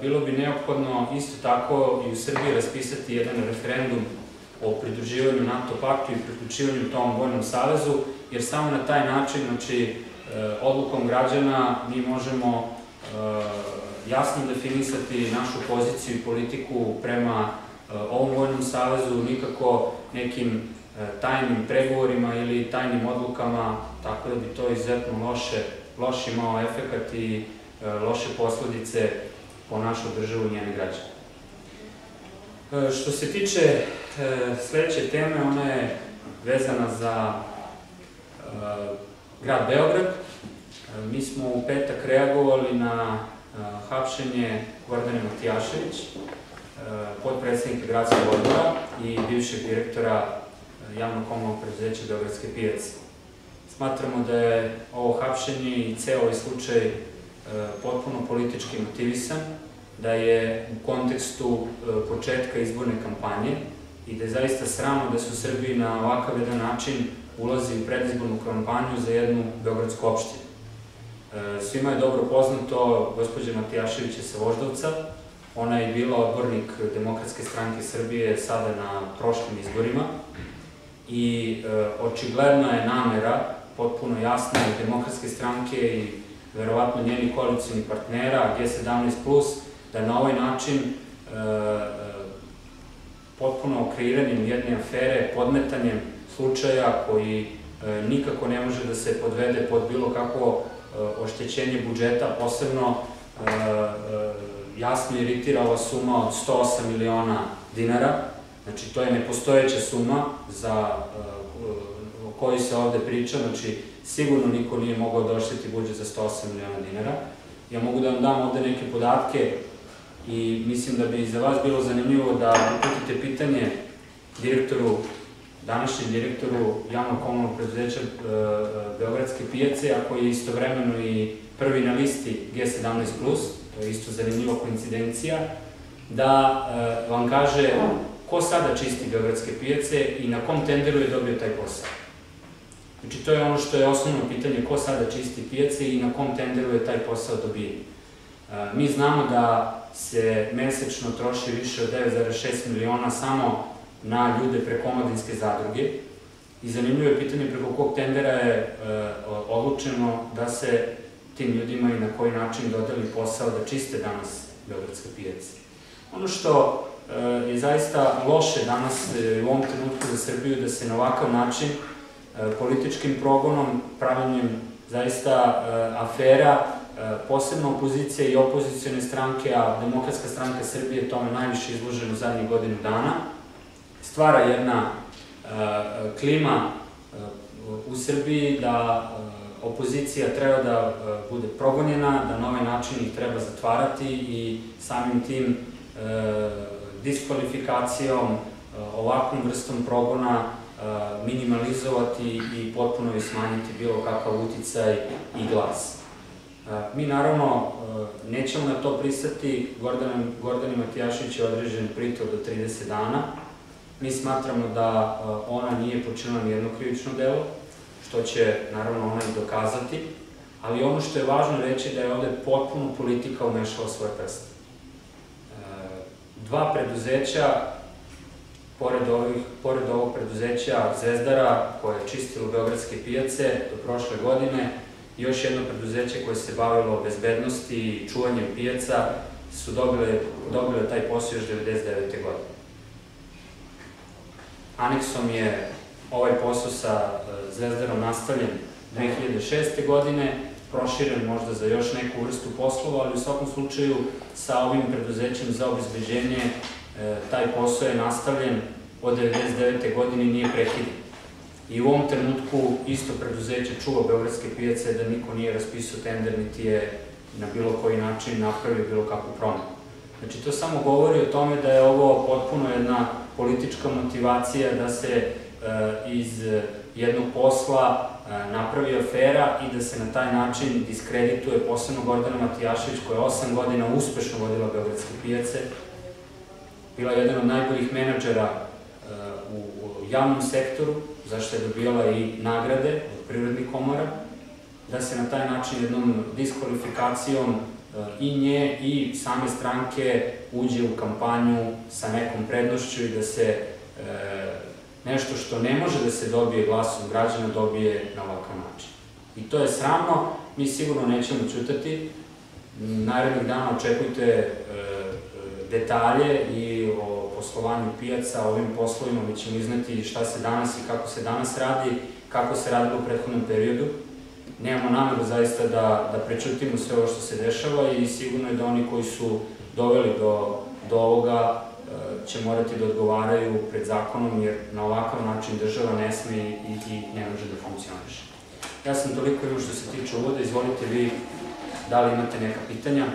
Bilo bi neophodno isto tako i u Srbiji raspisati jedan referendum o pridruživanju NATO paktu i priključivanju tom vojnom savezu, jer samo na taj način, znači, e, odlukom građana mi možemo e, jasno definisati našu poziciju i politiku prema e, ovom vojnom savezu, nikako nekim tajnim pregovorima ili tajnim odlukama, tako da bi to izuzetno loše, loše imao efekat i loše posledice po našu državu i njene građane. Što se tiče sledeće teme, ona je vezana za grad Beograd. Mi smo u petak reagovali na hapšenje Gordane Matijašević, podpredsednika gradskog odbora i bivšeg direktora javnog komunalnog preduzeća Beogradske pijace. Smatramo da je ovo hapšenje i ceo ovaj slučaj potpuno politički motivisan, da je u kontekstu početka izborne kampanje i da je zaista sramo da se u Srbiji na ovakav jedan način ulazi u predizbornu kampanju za jednu Beogradsku opštinu. E, svima je dobro poznato, gospođa Matijašević je sa Voždovca, ona je bila odbornik Demokratske stranke Srbije sada na prošlim izborima i e, očigledna je namera, potpuno jasna i Demokratske stranke i verovatno njeni koalicijni partnera, G17+, da na ovaj način e, potpuno kreiranjem jedne afere, podmetanjem slučaja koji e, nikako ne može da se podvede pod bilo kako e, oštećenje budžeta, posebno e, jasno iritira ova suma od 108 miliona dinara, znači to je nepostojeća suma za o kojoj se ovde priča, znači sigurno niko nije mogao da ošteti budžet za 108 miliona dinara. Ja mogu da vam dam ovde neke podatke i mislim da bi za vas bilo zanimljivo da uputite pitanje direktoru, današnjem direktoru javnog komunalnog preduzeća e, e, Beogradske pijace, a koji je istovremeno i prvi na listi G17+, to je isto zanimljiva koincidencija, da e, vam kaže ko sada čisti Beogradske pijace i na kom tenderu je dobio taj posao. Znači, to je ono što je osnovno pitanje, ko sada čisti pijace i na kom tenderu je taj posao dobijen. Mi znamo da se mesečno troši više od 9,6 miliona samo na ljude preko omladinske zadruge. I zanimljivo je pitanje preko kog tendera je e, odlučeno da se tim ljudima i na koji način dodali posao da čiste danas Beogradske pijace. Ono što e, je zaista loše danas e, u ovom trenutku za Srbiju da se na ovakav način političkim progonom, pravljenjem zaista afera posebno opozicija i opozicijone stranke, a Demokratska stranka Srbije tome najviše izložena u zadnjih godinu dana, stvara jedna e, klima e, u Srbiji da e, opozicija treba da bude progonjena, da na ovaj način ih treba zatvarati i samim tim diskvalifikacijom, ovakvom vrstom progona minimalizovati i potpuno i smanjiti bilo kakav uticaj i glas. Mi naravno nećemo na to pristati, Gordani, Matijašić je određen pritor do 30 dana. Mi smatramo da ona nije počinila nijedno krivično delo, što će naravno ona i dokazati, ali ono što je važno reći da je ovde potpuno politika umešala svoje prste. Dva preduzeća, pored, ovih, pored ovog preduzeća Zvezdara, koje je čistilo Beogradske pijace do prošle godine, još jedno preduzeće koje se bavilo bezbednosti i čuvanjem pijaca su dobile, dobile taj posao još 99. godine. Aneksom je ovaj posao sa e, Zvezdarom nastavljen 2006. godine, proširen možda za još neku vrstu poslova, ali u svakom slučaju sa ovim preduzećem za obezbeđenje e, taj posao je nastavljen od 99. godine i nije prekiden. I u ovom trenutku isto preduzeće čuva Beogradske pijace da niko nije raspisao tender, niti je na bilo koji način napravio bilo kakvu promenu. Znači, to samo govori o tome da je ovo potpuno jedna politička motivacija da se e, iz jednog posla napravi afera i da se na taj način diskredituje posebno Gordana Matijašević koja je osam godina uspešno vodila Beogradske pijace, bila jedan od najboljih menadžera u javnom sektoru, zašto je dobijala i nagrade od privrednih komora, da se na taj način jednom diskvalifikacijom i nje i same stranke uđe u kampanju sa nekom prednošću i da se nešto što ne može da se dobije glasom građana dobije na ovakav način. I to je sramno, mi sigurno nećemo čutati. Narednih dana očekujte e, detalje i o poslovanju pijaca, o ovim poslovima, mi ćemo izneti šta se danas i kako se danas radi, kako se radilo u prethodnom periodu. Nemamo nameru zaista da, da prečutimo sve ovo što se dešava i sigurno je da oni koji su doveli do, do ovoga e, će morati da odgovaraju pred zakonom, jer na ovakav način država ne sme i, i ne može da funkcioniše. Ja sam toliko imao što se tiče uvoda, izvolite vi da li imate neka pitanja.